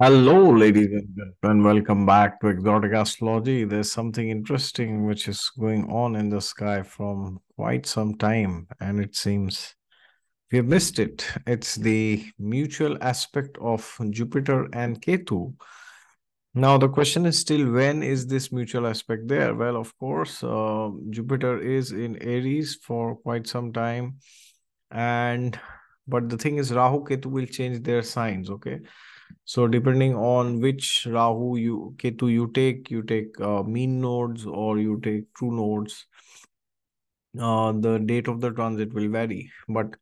Hello, ladies and gentlemen. Welcome back to Exotic Astrology. There's something interesting which is going on in the sky from quite some time, and it seems we have missed it. It's the mutual aspect of Jupiter and Ketu. Now, the question is still when is this mutual aspect there? Well, of course, uh, Jupiter is in Aries for quite some time, and but the thing is, Rahu Ketu will change their signs, okay? So depending on which Rahu you Ketu you take, you take uh, mean nodes or you take true nodes. Uh, the date of the transit will vary, but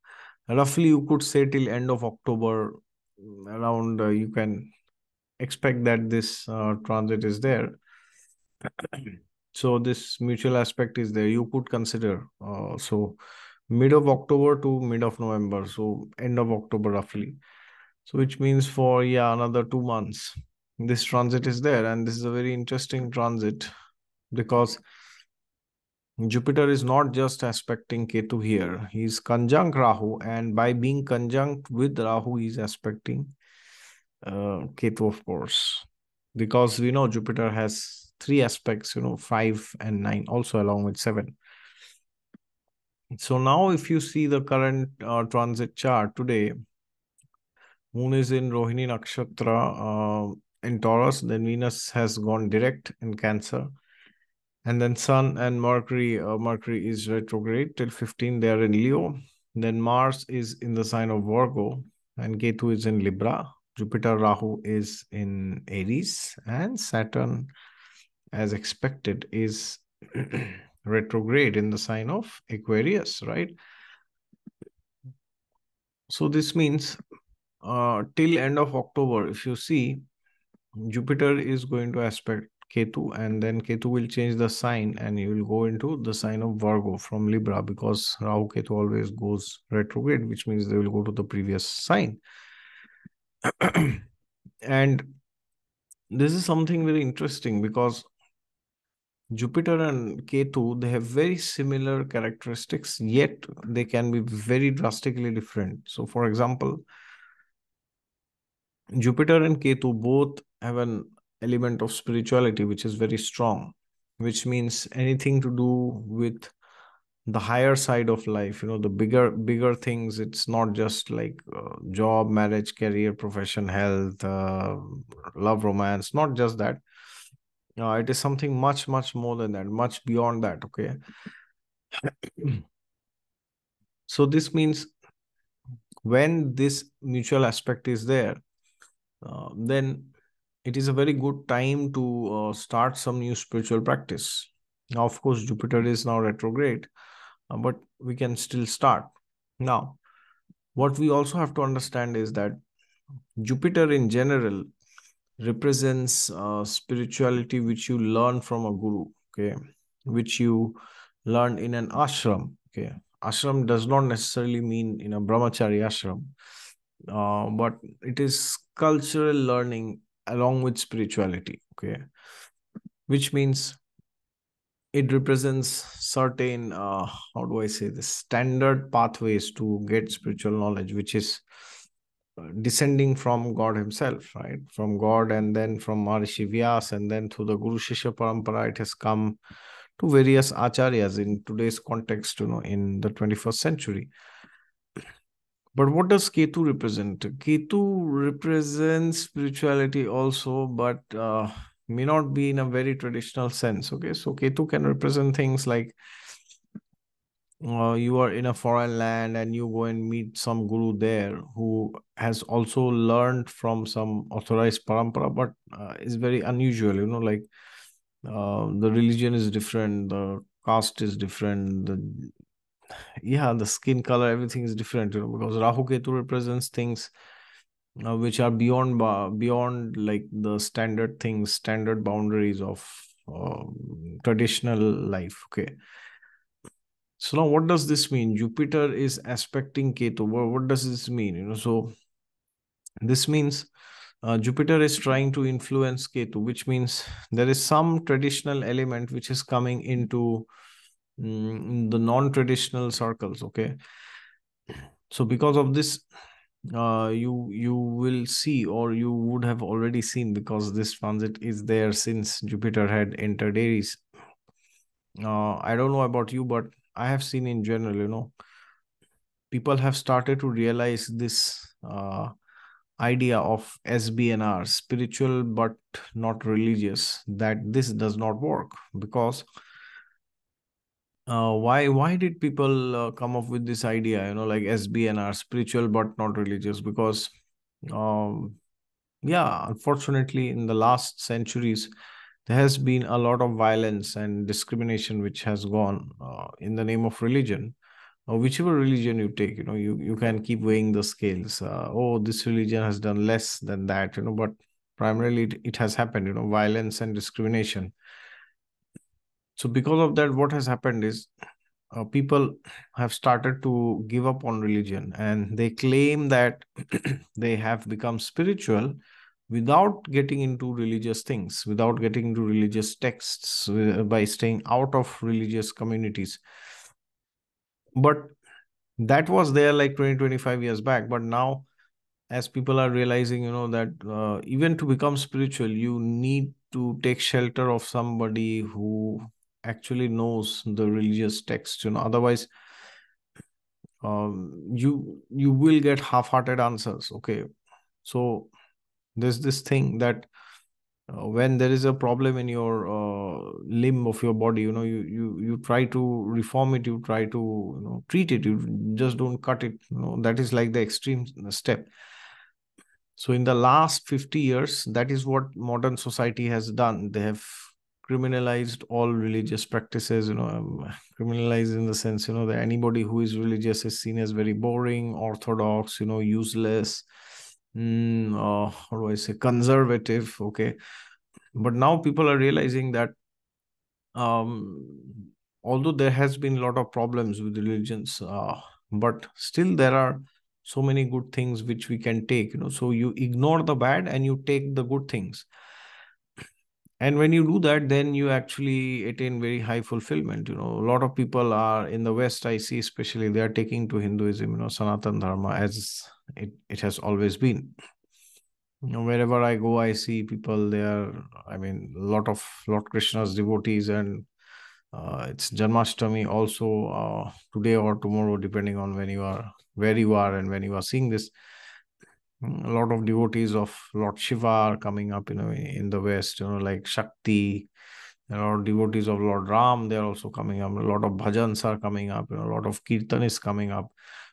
roughly you could say till end of October mm, around uh, you can expect that this uh, transit is there. so this mutual aspect is there. You could consider uh, so mid of October to mid of November, so end of October roughly. So which means for yeah another two months, this transit is there, and this is a very interesting transit because Jupiter is not just aspecting Ketu here; he's conjunct Rahu, and by being conjunct with Rahu, he's aspecting uh, Ketu, of course, because we know Jupiter has three aspects, you know, five and nine, also along with seven. So now, if you see the current uh, transit chart today, Moon is in Rohini Nakshatra uh, in Taurus. Then Venus has gone direct in Cancer. And then Sun and Mercury, uh, Mercury is retrograde till 15. They are in Leo. Then Mars is in the sign of Virgo and Ketu is in Libra. Jupiter Rahu is in Aries and Saturn, as expected, is retrograde in the sign of Aquarius, right? So this means uh, till end of October, if you see, Jupiter is going to aspect Ketu, and then Ketu will change the sign, and you will go into the sign of Virgo from Libra because Rahu Ketu always goes retrograde, which means they will go to the previous sign. and this is something very interesting because Jupiter and Ketu they have very similar characteristics, yet they can be very drastically different. So, for example, Jupiter and Ketu both have an element of spirituality which is very strong, which means anything to do with the higher side of life you know the bigger bigger things. It's not just like uh, job marriage career profession health uh, love romance not just that. Uh, it is something much much more than that much beyond that okay? So this means when this mutual aspect is there then it is a very good time to uh, start some new spiritual practice. Now, of course, Jupiter is now retrograde, uh, but we can still start. Now, what we also have to understand is that Jupiter in general represents uh, spirituality which you learn from a guru, okay, which you learn in an ashram, okay. Ashram does not necessarily mean in a brahmachari ashram uh, but it is cultural learning along with spirituality okay? Which means it represents certain uh, how do i say the standard pathways to get spiritual knowledge which is uh, descending from god himself right? From god and then from maharishi vyas and then through the guru shishya parampara it has come to various acharyas in today's context you know in the 21st century but what does Ketu represent? Ketu represents spirituality also, but uh, may not be in a very traditional sense. Okay, so Ketu can represent things like uh, you are in a foreign land and you go and meet some guru there who has also learned from some authorized parampara, but uh, is very unusual. You know, like uh, the religion is different, the caste is different, the yeah the skin color everything is different you know because rahu ketu represents things uh, which are beyond beyond like the standard things standard boundaries of uh, traditional life okay? So now what does this mean? Jupiter is aspecting ketu. What, does this mean you know? So this means uh, Jupiter is trying to influence Ketu, which means there is some traditional element which is coming into the non-traditional circles okay so because of this uh, you you will see or you would have already seen because this transit is there since Jupiter had entered Aries. Uh, I don't know about you, but I have seen in general, you know, people have started to realize this uh, idea of SBNR, spiritual but not religious, that this does not work because uh, why why did people uh, come up with this idea you know like sbnr spiritual but not religious? Because um yeah unfortunately in the last centuries there has been a lot of violence and discrimination which has gone uh, in the name of religion. Or whichever religion you take you know you you can keep weighing the scales. Uh, oh this religion has done less than that you know but primarily it, it has happened you know violence and discrimination so because of that what has happened is uh, people have started to give up on religion and they claim that they have become spiritual without getting into religious things without getting into religious texts uh, by staying out of religious communities. But that was there like 20 25 years back. But now as people are realizing you know that uh, even to become spiritual you need to take shelter of somebody who actually knows the religious text you know. Otherwise um, you you will get half-hearted answers okay? So there's this thing that uh, when there is a problem in your uh, limb of your body you know you you you try to reform it you try to you know treat it you just don't cut it you know. That is like the extreme step. So in the last 50 years that is what modern society has done. They have criminalized all religious practices you know um, criminalized in the sense you know that anybody who is religious is seen as very boring orthodox you know useless mm, uh, how do i say conservative okay? But now people are realizing that um although there has been a lot of problems with religions uh, but still there are so many good things which we can take you know? So you ignore the bad and you take the good things and when you do that then you actually attain very high fulfillment you know. A lot of people are in the west i see especially they are taking to hinduism you know sanatan dharma as it, it has always been. You know wherever i go i see people there i mean a lot of lord krishna's devotees and uh, it's janmashtami also uh, today or tomorrow depending on when you are where you are and when you are seeing this a lot of devotees of Lord Shiva are coming up, you know, in the West, you know, like Shakti. There are devotees of Lord Ram, they're also coming up. A lot of bhajans are coming up, you know, a lot of kirtan is coming up,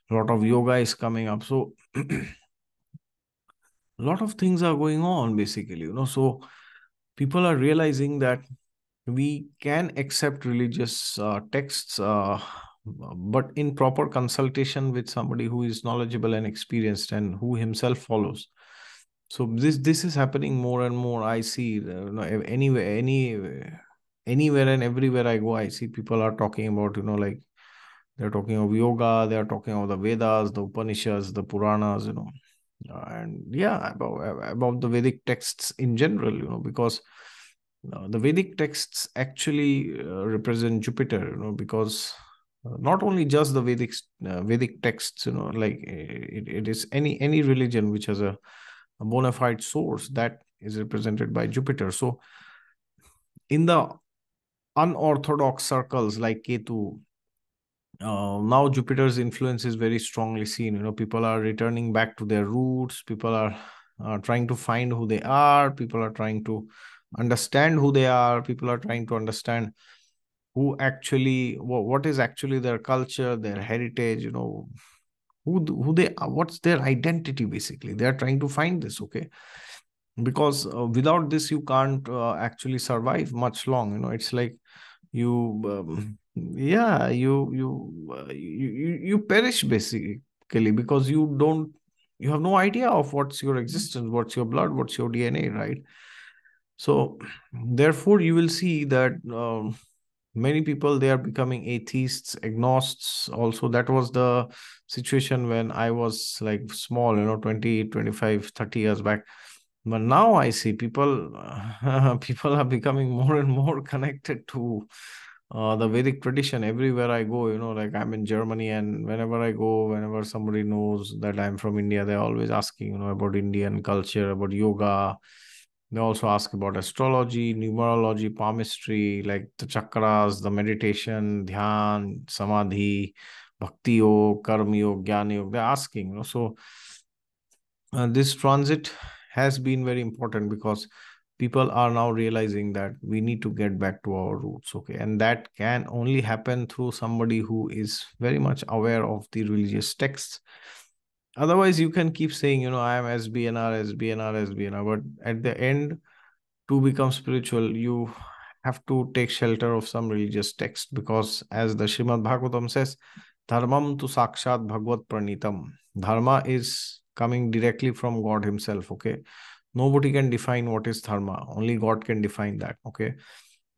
a lot of yoga is coming up. So a lot of things are going on basically, you know. So people are realizing that we can accept religious uh, texts uh, but in proper consultation with somebody who is knowledgeable and experienced and who himself follows. So this this is happening more and more. I see you know anywhere any anywhere and everywhere i go i see people are talking about you know like they're talking of yoga they're talking of the vedas the upanishads the puranas you know. And yeah about about the vedic texts in general you know because uh, the vedic texts actually uh, represent jupiter you know because not only just the Vedic uh, Vedic texts, you know, like it, it is any any religion which has a, a bona fide source that is represented by Jupiter. So, in the unorthodox circles like Ketu, uh, now Jupiter's influence is very strongly seen. You know, people are returning back to their roots. People are uh, trying to find who they are. People are trying to understand who they are. People are trying to understand who actually what is actually their culture their heritage you know who who they are what's their identity basically? They are trying to find this okay? Because uh, without this you can't uh, actually survive much long you know? It's like you um, yeah you you, uh, you you perish basically because you don't you have no idea of what's your existence what's your blood what's your dna right? So therefore you will see that um, many people they are becoming atheists agnostics also that was the situation when i was like small you know 20 25 30 years back but now i see people people are becoming more and more connected to uh, the Vedic tradition everywhere I go. You know, like I'm in Germany, and whenever I go, whenever somebody knows that I'm from India, they're always asking, you know, about Indian culture, about yoga. They also ask about astrology, numerology, palmistry, like the chakras, the meditation, dhyan, samadhi, bhakti yoga, karma yoga, jnana yoga. They're asking, you know, so uh, this transit has been very important because people are now realizing that we need to get back to our roots okay and that can only happen through somebody who is very much aware of the religious texts otherwise you can keep saying you know i am sbnr sbnr sbnr but at the end to become spiritual you have to take shelter of some religious text because as the Shrimad Bhagavatam says, Dharmam tu sakshat bhagavad pranitam. Dharma is coming directly from God Himself. Okay nobody can define what is dharma only god can define that okay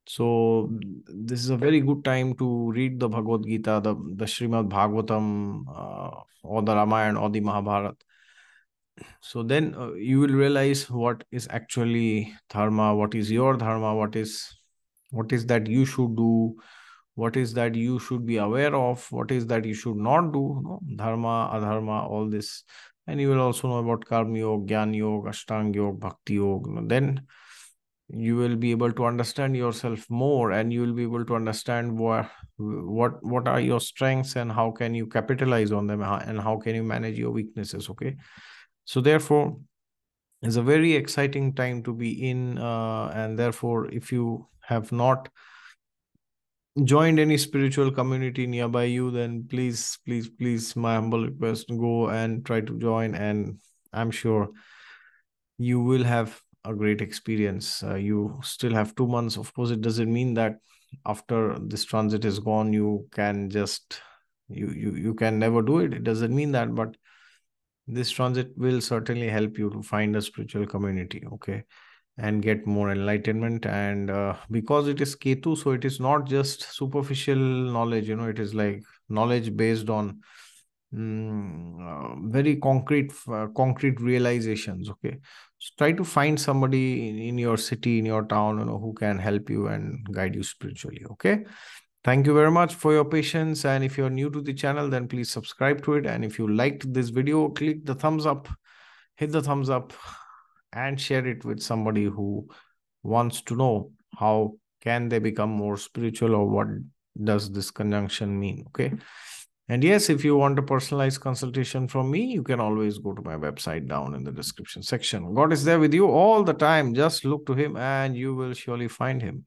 so this is a very good time to read the bhagavad gita the the srimad bhagavatam uh, or the ramayana or the mahabharat so then uh, you will realize what is actually dharma what is your dharma what is what is that you should do what is that you should be aware of what is that you should not do no? dharma adharma all this and you will also know about karma yoga gyan yoga ashtanga yoga bhakti yoga then you will be able to understand yourself more and you will be able to understand what what what are your strengths and how can you capitalize on them and how can you manage your weaknesses okay so therefore it's a very exciting time to be in uh, and therefore if you have not joined any spiritual community nearby you, then please, please, please, my humble request, go and try to join. And I'm sure you will have a great experience. Uh, you still have two months. Of course, it doesn't mean that after this transit is gone, you can just you you you can never do it. It doesn't mean that, but this transit will certainly help you to find a spiritual community. Okay and get more enlightenment and uh, because it is ketu so it is not just superficial knowledge you know it is like knowledge based on mm, uh, very concrete uh, concrete realizations okay? So try to find somebody in, in your city in your town you know who can help you and guide you spiritually okay? Thank you very much for your patience and if you're new to the channel then please subscribe to it and if you liked this video click the thumbs up hit the thumbs up and share it with somebody who wants to know how can they become more spiritual or what does this conjunction mean okay and yes if you want a personalized consultation from me you can always go to my website down in the description section. God is there with you all the time. Just look to him and you will surely find him